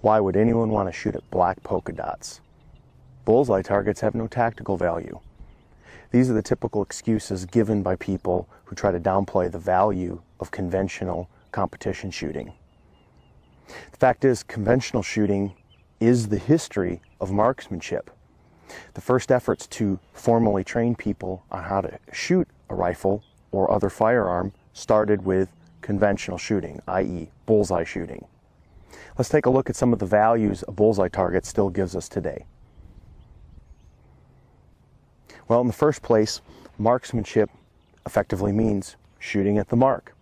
Why would anyone want to shoot at black polka dots? Bullseye targets have no tactical value. These are the typical excuses given by people who try to downplay the value of conventional competition shooting. The fact is, conventional shooting is the history of marksmanship. The first efforts to formally train people on how to shoot a rifle or other firearm started with conventional shooting, i.e., bullseye shooting. Let's take a look at some of the values a bullseye target still gives us today. Well, in the first place, marksmanship effectively means shooting at the mark.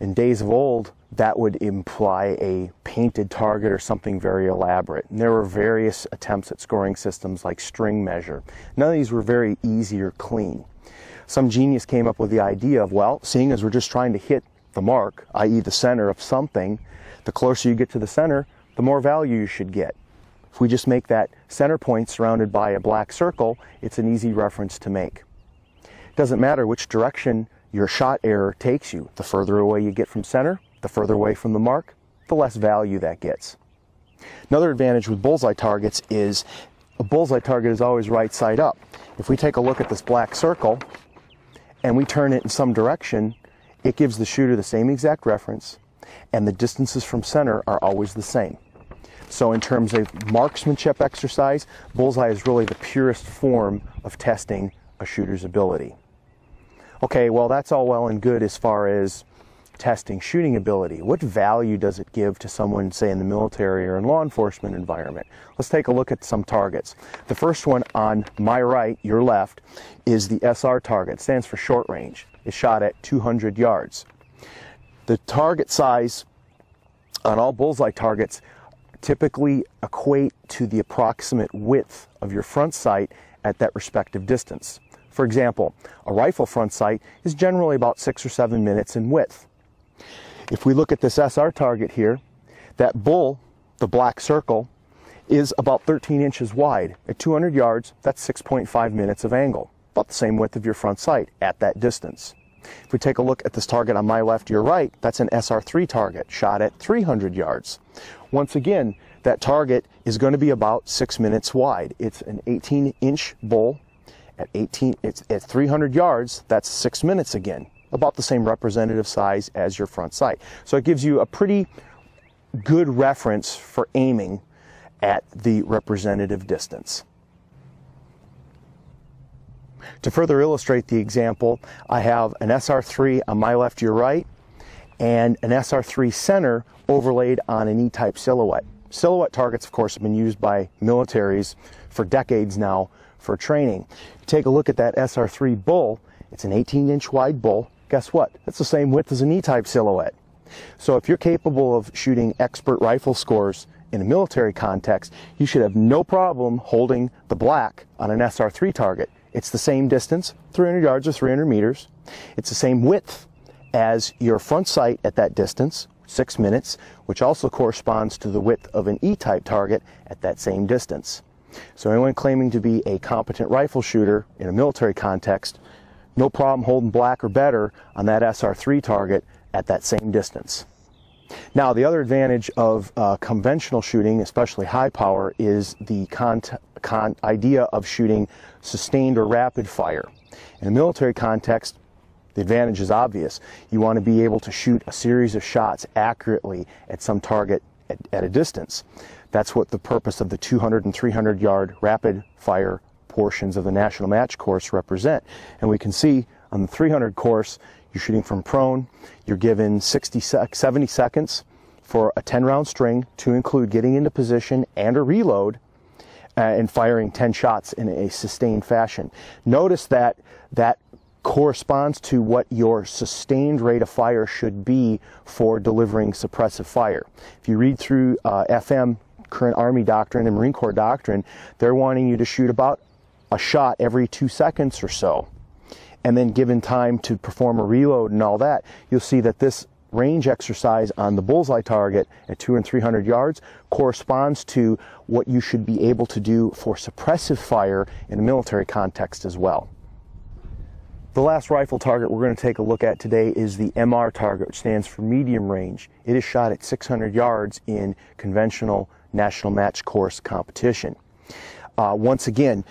In days of old, that would imply a painted target or something very elaborate. And there were various attempts at scoring systems like string measure. None of these were very easy or clean. Some genius came up with the idea of, well, seeing as we're just trying to hit the mark, i.e. the center of something, the closer you get to the center, the more value you should get. If we just make that center point surrounded by a black circle, it's an easy reference to make. It doesn't matter which direction your shot error takes you. The further away you get from center, the further away from the mark, the less value that gets. Another advantage with bullseye targets is a bullseye target is always right side up. If we take a look at this black circle and we turn it in some direction, it gives the shooter the same exact reference and the distances from center are always the same. So in terms of marksmanship exercise, bullseye is really the purest form of testing a shooter's ability. Okay, well that's all well and good as far as testing shooting ability. What value does it give to someone, say, in the military or in law enforcement environment? Let's take a look at some targets. The first one on my right, your left, is the SR target. It stands for short range. It's shot at 200 yards. The target size on all bullseye targets typically equate to the approximate width of your front sight at that respective distance. For example, a rifle front sight is generally about six or seven minutes in width. If we look at this SR target here, that bull, the black circle, is about 13 inches wide. At 200 yards, that's 6.5 minutes of angle, about the same width of your front sight at that distance. If we take a look at this target on my left, your right, that's an SR3 target shot at 300 yards. Once again, that target is going to be about six minutes wide. It's an 18 inch bull at 18, it's at 300 yards, that's six minutes again about the same representative size as your front sight. So it gives you a pretty good reference for aiming at the representative distance. To further illustrate the example, I have an SR3 on my left, your right, and an SR3 center overlaid on an E-type silhouette. Silhouette targets, of course, have been used by militaries for decades now for training. Take a look at that SR3 bull. It's an 18 inch wide bull guess what? That's the same width as an E-type silhouette. So if you're capable of shooting expert rifle scores in a military context, you should have no problem holding the black on an SR3 target. It's the same distance, 300 yards or 300 meters. It's the same width as your front sight at that distance, six minutes, which also corresponds to the width of an E-type target at that same distance. So anyone claiming to be a competent rifle shooter in a military context no problem holding black or better on that SR3 target at that same distance. Now, the other advantage of uh, conventional shooting, especially high power, is the con idea of shooting sustained or rapid fire. In a military context, the advantage is obvious. You want to be able to shoot a series of shots accurately at some target at, at a distance. That's what the purpose of the 200 and 300 yard rapid fire portions of the national match course represent. And we can see on the 300 course, you're shooting from prone, you're given 60 70 seconds for a 10 round string to include getting into position and a reload uh, and firing 10 shots in a sustained fashion. Notice that that corresponds to what your sustained rate of fire should be for delivering suppressive fire. If you read through uh, FM current Army doctrine and Marine Corps doctrine, they're wanting you to shoot about a shot every two seconds or so, and then given time to perform a reload and all that, you'll see that this range exercise on the bullseye target at two and 300 yards corresponds to what you should be able to do for suppressive fire in a military context as well. The last rifle target we're going to take a look at today is the MR target, which stands for medium range. It is shot at 600 yards in conventional national match course competition. Uh, once again,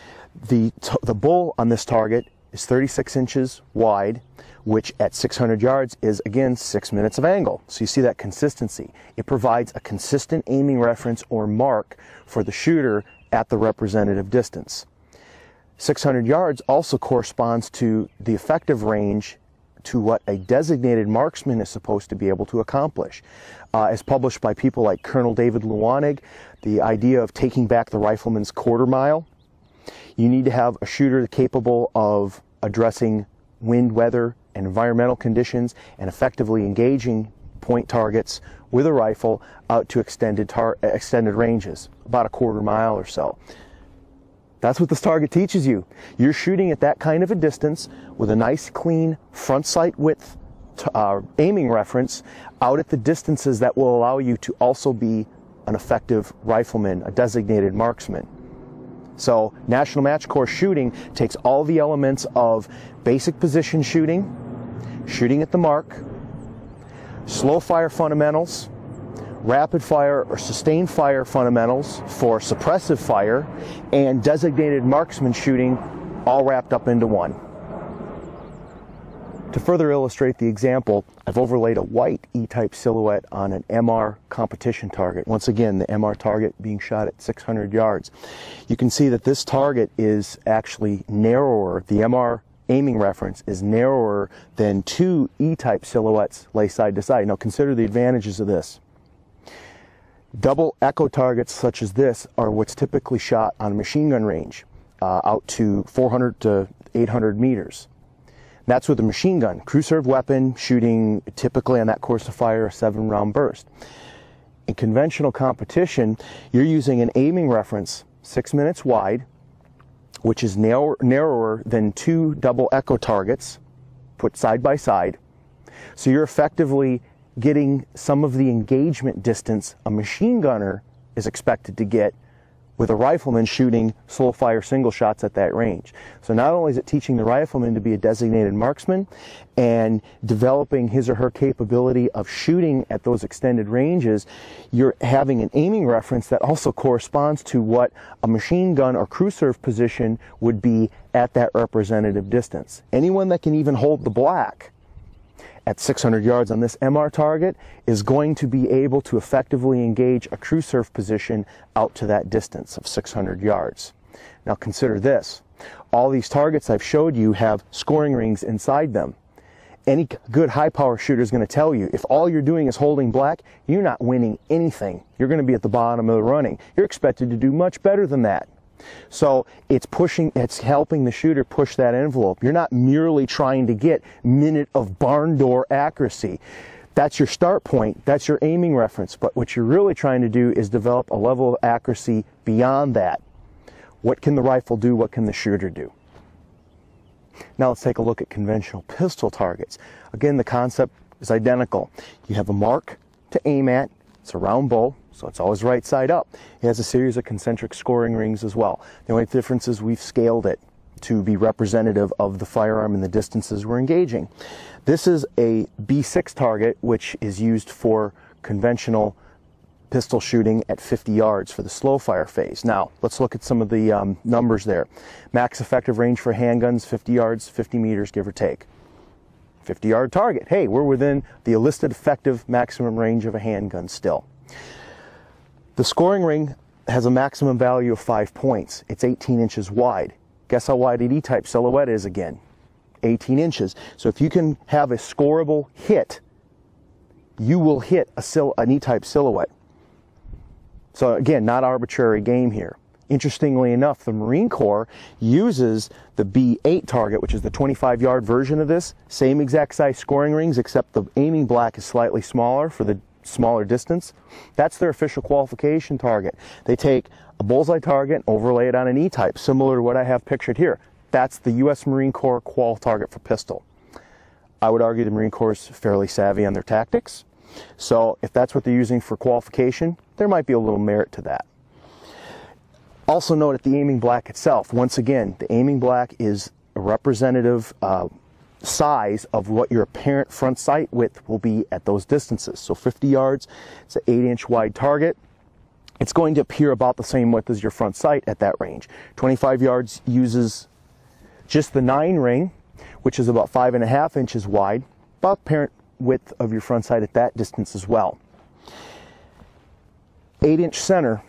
the, the bull on this target is 36 inches wide, which at 600 yards is again six minutes of angle. So you see that consistency. It provides a consistent aiming reference or mark for the shooter at the representative distance. 600 yards also corresponds to the effective range to what a designated marksman is supposed to be able to accomplish. Uh, as published by people like Colonel David Liwanag, the idea of taking back the rifleman's quarter mile, you need to have a shooter capable of addressing wind, weather, and environmental conditions and effectively engaging point targets with a rifle out to extended, extended ranges, about a quarter mile or so. That's what this target teaches you. You're shooting at that kind of a distance with a nice clean front sight width uh, aiming reference out at the distances that will allow you to also be an effective rifleman, a designated marksman. So National Match Course shooting takes all the elements of basic position shooting, shooting at the mark, slow fire fundamentals, rapid fire or sustained fire fundamentals for suppressive fire, and designated marksman shooting all wrapped up into one. To further illustrate the example, I've overlaid a white E-type silhouette on an MR competition target. Once again, the MR target being shot at 600 yards. You can see that this target is actually narrower. The MR aiming reference is narrower than two E-type silhouettes lay side to side. Now consider the advantages of this. Double echo targets such as this are what's typically shot on a machine gun range, uh, out to 400 to 800 meters. That's with a machine gun, crew served weapon, shooting typically on that course of fire a seven round burst. In conventional competition, you're using an aiming reference six minutes wide, which is narrow, narrower than two double echo targets put side by side. So you're effectively getting some of the engagement distance a machine gunner is expected to get with a rifleman shooting slow fire single shots at that range. So not only is it teaching the rifleman to be a designated marksman and developing his or her capability of shooting at those extended ranges, you're having an aiming reference that also corresponds to what a machine gun or crew serve position would be at that representative distance. Anyone that can even hold the black at 600 yards on this MR target is going to be able to effectively engage a crew serve position out to that distance of 600 yards. Now consider this. All these targets I've showed you have scoring rings inside them. Any good high power shooter is going to tell you if all you're doing is holding black, you're not winning anything. You're going to be at the bottom of the running. You're expected to do much better than that. So it's pushing, it's helping the shooter push that envelope. You're not merely trying to get minute of barn door accuracy. That's your start point. That's your aiming reference. But what you're really trying to do is develop a level of accuracy beyond that. What can the rifle do? What can the shooter do? Now let's take a look at conventional pistol targets. Again, the concept is identical. You have a mark to aim at. It's a round bow so it's always right side up. It has a series of concentric scoring rings as well. The only difference is we've scaled it to be representative of the firearm and the distances we're engaging. This is a B6 target, which is used for conventional pistol shooting at 50 yards for the slow fire phase. Now, let's look at some of the um, numbers there. Max effective range for handguns, 50 yards, 50 meters, give or take. 50 yard target. Hey, we're within the enlisted effective maximum range of a handgun still. The scoring ring has a maximum value of five points. It's 18 inches wide. Guess how wide an E-type silhouette is again? 18 inches. So if you can have a scoreable hit, you will hit a sil an E-type silhouette. So again, not arbitrary game here. Interestingly enough, the Marine Corps uses the B8 target, which is the 25 yard version of this. Same exact size scoring rings, except the aiming black is slightly smaller for the smaller distance. That's their official qualification target. They take a bullseye target, and overlay it on an E-type, similar to what I have pictured here. That's the U.S. Marine Corps qual target for pistol. I would argue the Marine Corps is fairly savvy on their tactics. So if that's what they're using for qualification, there might be a little merit to that. Also note at the aiming black itself, once again, the aiming black is a representative uh, size of what your apparent front sight width will be at those distances. So 50 yards, it's an 8 inch wide target. It's going to appear about the same width as your front sight at that range. 25 yards uses just the 9 ring, which is about 5.5 inches wide, about apparent width of your front sight at that distance as well. 8 inch center,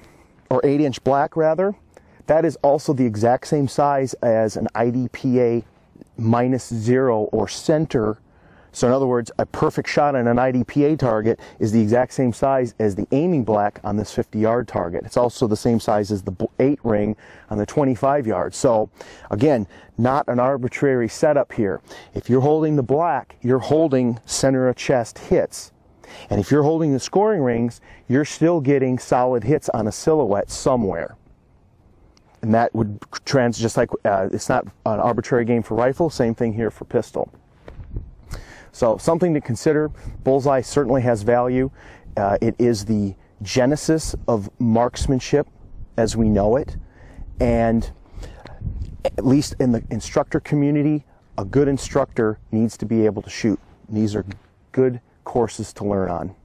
or 8 inch black rather, that is also the exact same size as an IDPA minus zero or center. So in other words, a perfect shot on an IDPA target is the exact same size as the aiming black on this 50 yard target. It's also the same size as the 8 ring on the 25 yard. So again, not an arbitrary setup here. If you're holding the black, you're holding center of chest hits. And if you're holding the scoring rings, you're still getting solid hits on a silhouette somewhere and that would trans just like uh, it's not an arbitrary game for rifle same thing here for pistol. So something to consider bullseye certainly has value. Uh, it is the genesis of marksmanship as we know it. And at least in the instructor community a good instructor needs to be able to shoot. These are good courses to learn on